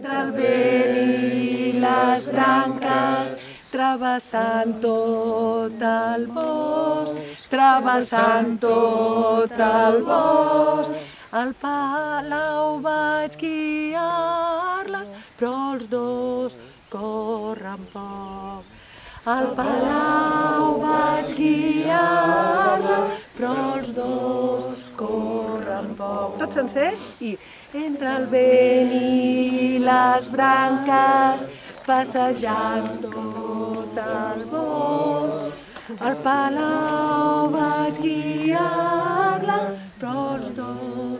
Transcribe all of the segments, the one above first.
Entre el vent i les branques, travessant tot el bosc, travessant tot el bosc. Al palau vaig guiar-les, però els dos corren poc. Al palau vaig guiar-les, però els dos. Tot sencer? I entre el vent i les branques, passejant tot el bosc. Al palau vaig guiar-les, però els dos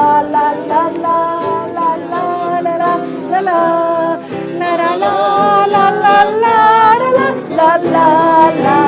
la la